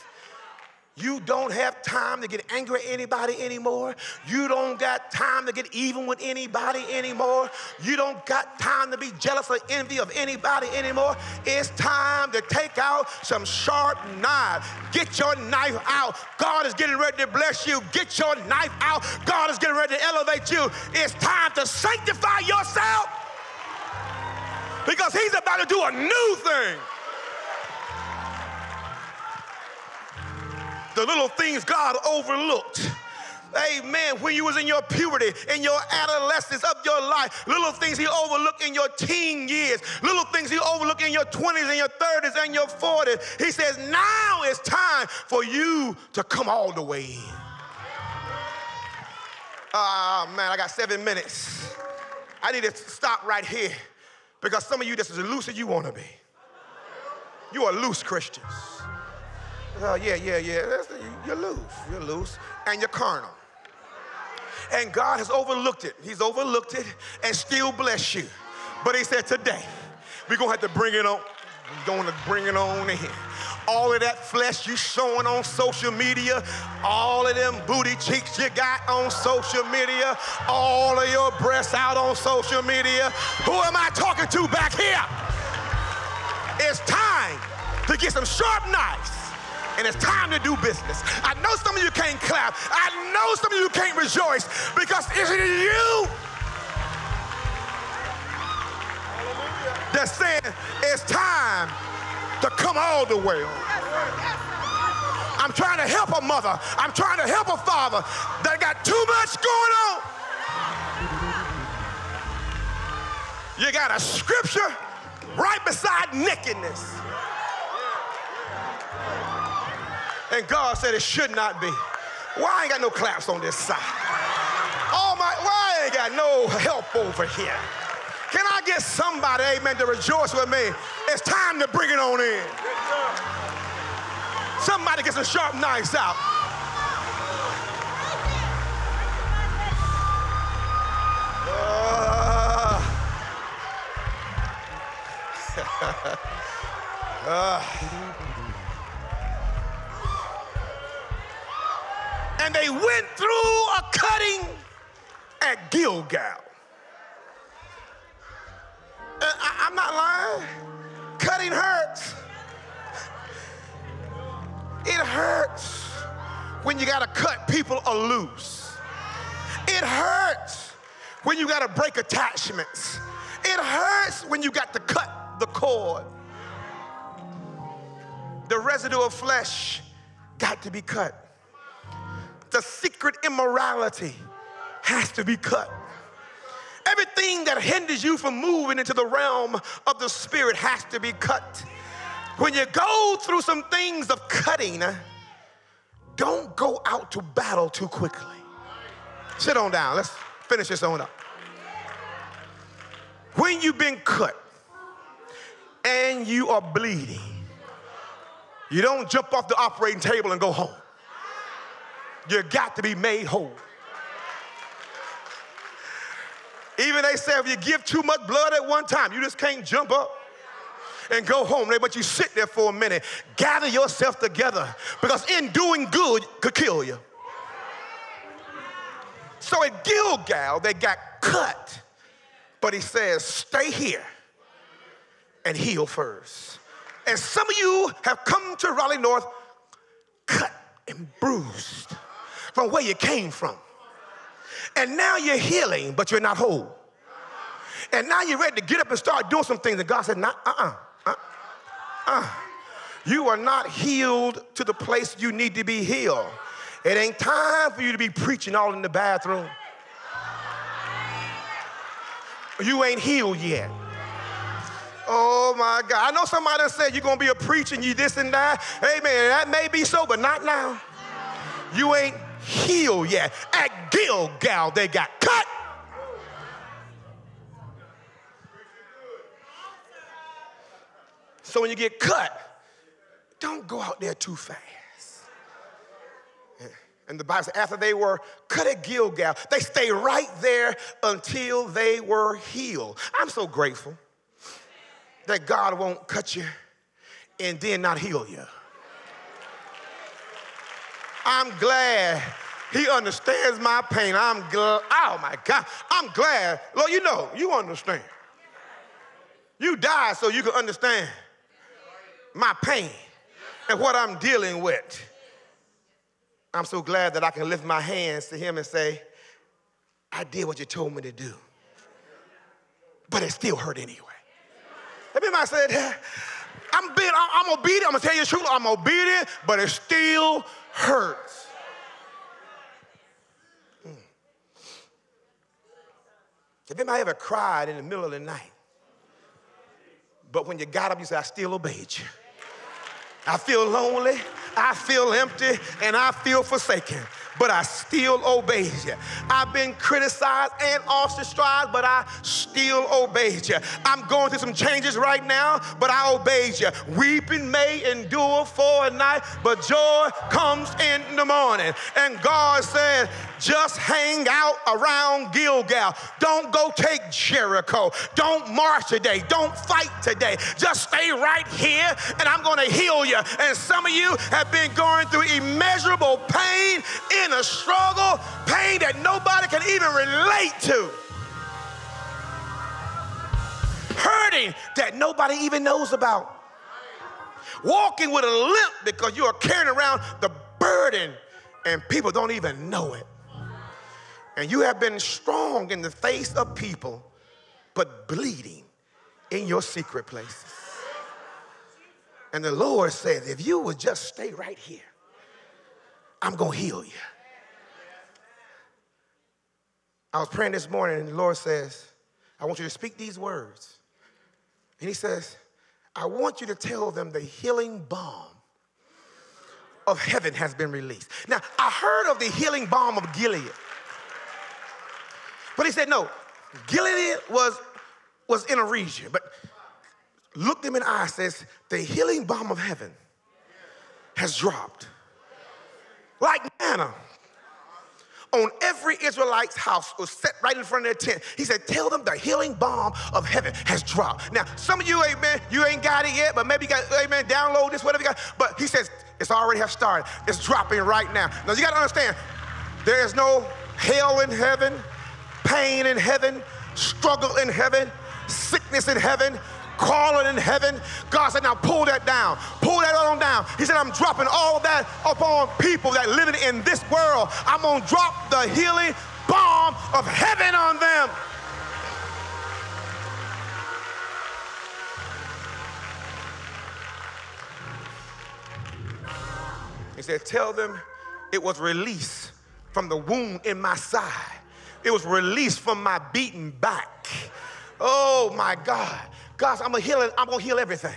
You don't have time to get angry at anybody anymore. You don't got time to get even with anybody anymore. You don't got time to be jealous or envy of anybody anymore. It's time to take out some sharp knives. Get your knife out. God is getting ready to bless you. Get your knife out. God is getting ready to elevate you. It's time to sanctify yourself because He's about to do a new thing. The little things God overlooked. Amen. When you was in your puberty, in your adolescence of your life, little things he overlooked in your teen years, little things he overlooked in your 20s and your 30s and your 40s. He says, now it's time for you to come all the way in. Oh, man, I got seven minutes. I need to stop right here because some of you just as loose as you want to be. You are loose Christians. Oh, yeah, yeah, yeah. You're loose. You're loose. And you're carnal. And God has overlooked it. He's overlooked it and still bless you. But He said, today, we're going to have to bring it on. We're going to bring it on in. All of that flesh you showing on social media, all of them booty cheeks you got on social media, all of your breasts out on social media. Who am I talking to back here? It's time to get some sharp knives and it's time to do business. I know some of you can't clap. I know some of you can't rejoice because it's you that's saying it's time to come all the way. I'm trying to help a mother. I'm trying to help a father that got too much going on. You got a scripture right beside nakedness. And God said it should not be. Why I ain't got no claps on this side? Oh my, why I ain't got no help over here? Can I get somebody, amen, to rejoice with me? It's time to bring it on in. Somebody get some sharp knives out. Uh, uh. and they went through a cutting at Gilgal. I, I'm not lying. Cutting hurts. It hurts when you got to cut people loose. It hurts when you got to break attachments. It hurts when you got to cut the cord. The residue of flesh got to be cut the secret immorality has to be cut. Everything that hinders you from moving into the realm of the spirit has to be cut. When you go through some things of cutting, don't go out to battle too quickly. Sit on down. Let's finish this on up. When you've been cut and you are bleeding, you don't jump off the operating table and go home you got to be made whole. Even they say if you give too much blood at one time, you just can't jump up. and go home. But you sit there for a minute. Gather yourself together because in doing good could kill you. So at Gilgal, they got cut. But he says, stay here and heal first. And some of you have come to Raleigh North cut and bruised from where you came from. And now you're healing, but you're not whole. And now you're ready to get up and start doing some things. And God said, nah, uh-uh, uh-uh. You are not healed to the place you need to be healed. It ain't time for you to be preaching all in the bathroom. You ain't healed yet. Oh my God. I know somebody said you're to be a preacher and you this and that. Amen. That may be so, but not now. You ain't healed yet. At Gilgal, they got cut. So when you get cut, don't go out there too fast. And the Bible says, after they were cut at Gilgal, they stayed right there until they were healed. I'm so grateful that God won't cut you and then not heal you. I'm glad he understands my pain. I'm glad, oh my God, I'm glad. Lord, you know, you understand. You died so you can understand my pain and what I'm dealing with. I'm so glad that I can lift my hands to him and say, I did what you told me to do. But it still hurt anyway. Everybody said, I'm, being, I'm obedient. I'm gonna tell you the truth. I'm obedient, but it still hurts. Hmm. Have anybody ever cried in the middle of the night? But when you got up, you said, I still obeyed you. I feel lonely. I feel empty and I feel forsaken, but I still obeyed you. I've been criticized and ostracized, but I still obeyed you. I'm going through some changes right now, but I obeyed you. Weeping may endure for a night, but joy comes in the morning. And God said, just hang out around Gilgal. Don't go take Jericho. Don't march today. Don't fight today. Just stay right here and I'm going to heal you. And some of you have been going through immeasurable pain in a struggle, pain that nobody can even relate to. Hurting that nobody even knows about. Walking with a limp because you are carrying around the burden and people don't even know it. And you have been strong in the face of people, but bleeding in your secret places. And the Lord says, if you would just stay right here, I'm going to heal you. I was praying this morning, and the Lord says, I want you to speak these words. And He says, I want you to tell them the healing balm of heaven has been released. Now, I heard of the healing balm of Gilead. But he said, no, Gilead was, was in a region. But looked him in the eye says, the healing balm of heaven has dropped. Like manna on every Israelite's house was set right in front of their tent. He said, Tell them the healing balm of heaven has dropped. Now, some of you, amen, you ain't got it yet, but maybe you got, amen, download this, whatever you got. But he says, It's already have started. It's dropping right now. Now, you got to understand, there is no hell in heaven, pain in heaven, struggle in heaven, sickness in heaven, calling in heaven. God said, now pull that down. Pull that on down. He said, I'm dropping all that upon people that living in this world. I'm going to drop the healing balm of heaven on them. He said, tell them it was released from the wound in my side it was released from my beaten back. Oh my God. God, I'm gonna heal. I'm gonna heal everything.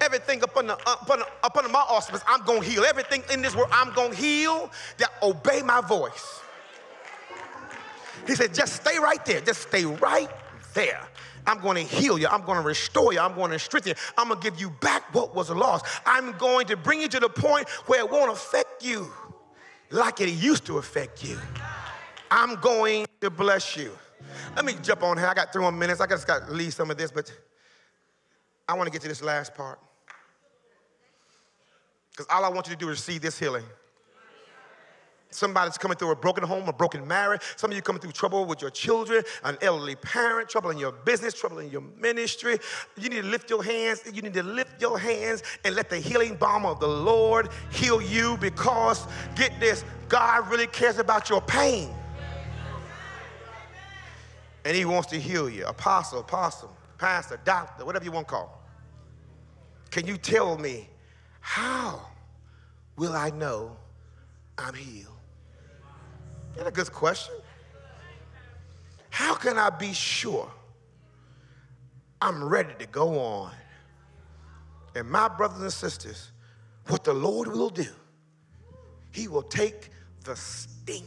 Everything up under, up under, up under my auspice, I'm gonna heal. Everything in this world, I'm gonna heal that obey my voice. He said, just stay right there. Just stay right there. I'm going to heal you. I'm going to restore you. I'm going to strengthen you. I'm going to give you back what was lost. I'm going to bring you to the point where it won't affect you like it used to affect you. I'm going to bless you. Let me jump on here. I got three more minutes. I just got to leave some of this, but I want to get to this last part. Because all I want you to do is see this healing. Somebody's coming through a broken home, a broken marriage. Some of you coming through trouble with your children, an elderly parent, trouble in your business, trouble in your ministry. You need to lift your hands. You need to lift your hands and let the healing balm of the Lord heal you because, get this, God really cares about your pain. And He wants to heal you. Apostle, apostle, pastor, doctor, whatever you want to call. Can you tell me how will I know I'm healed? That's a good question. How can I be sure I'm ready to go on? And my brothers and sisters, what the Lord will do, He will take the sting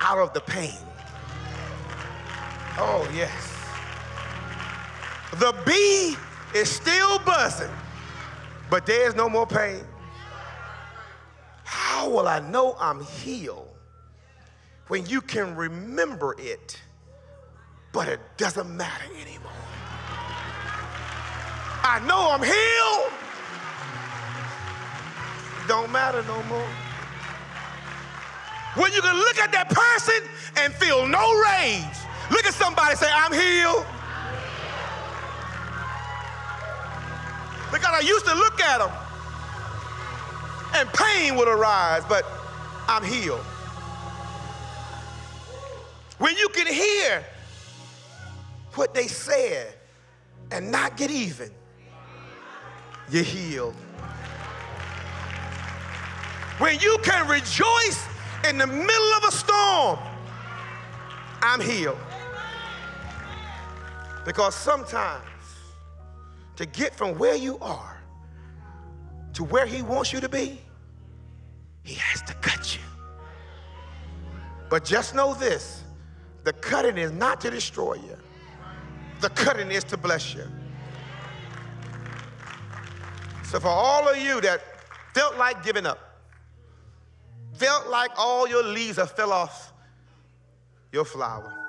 out of the pain. Oh, yes. The bee is still buzzing, but there's no more pain. How will I know I'm healed? when you can remember it, but it doesn't matter anymore. I know I'm healed. Don't matter no more. When you can look at that person and feel no rage, look at somebody say, I'm healed. Because I used to look at them and pain would arise, but I'm healed. When you can hear what they said and not get even, you're healed. When you can rejoice in the middle of a storm, I'm healed. Because sometimes to get from where you are to where He wants you to be, He has to cut you. But just know this the cutting is not to destroy you, the cutting is to bless you. So, for all of you that felt like giving up, felt like all your leaves have fell off your flower,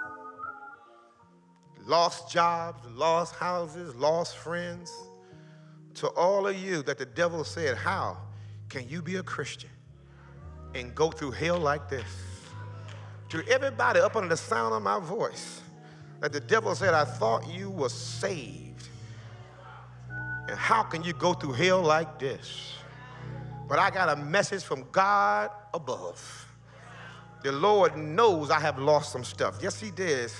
lost jobs, lost houses, lost friends, to all of you that the devil said, How can you be a Christian and go through hell like this? to everybody up under the sound of my voice that the devil said, I thought you were saved. And how can you go through hell like this? But I got a message from God above. The Lord knows I have lost some stuff. Yes, He did.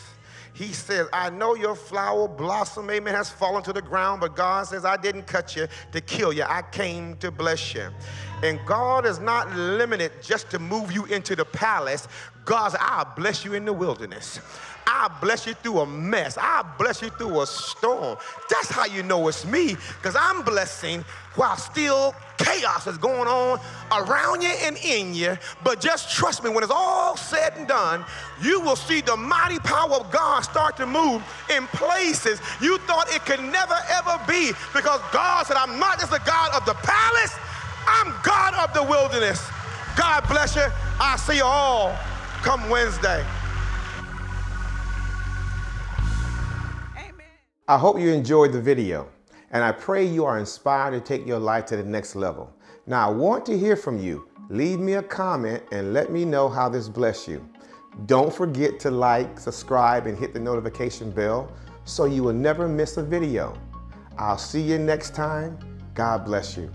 He says, I know your flower blossom, amen, has fallen to the ground, but God says, I didn't cut you to kill you. I came to bless you. And God is not limited just to move you into the palace. God says, I'll bless you in the wilderness. I'll bless you through a mess. I'll bless you through a storm. That's how you know it's me, because I'm blessing while still chaos is going on around you and in you. But just trust me, when it's all said and done, you will see the mighty power of God start to move in places you thought it could never ever be. Because God said, I'm not just the God of the palace, I'm God of the wilderness. God bless you. I'll see you all come Wednesday. Amen. I hope you enjoyed the video, and I pray you are inspired to take your life to the next level. Now, I want to hear from you. Leave me a comment and let me know how this blessed you. Don't forget to like, subscribe, and hit the notification bell so you will never miss a video. I'll see you next time. God bless you.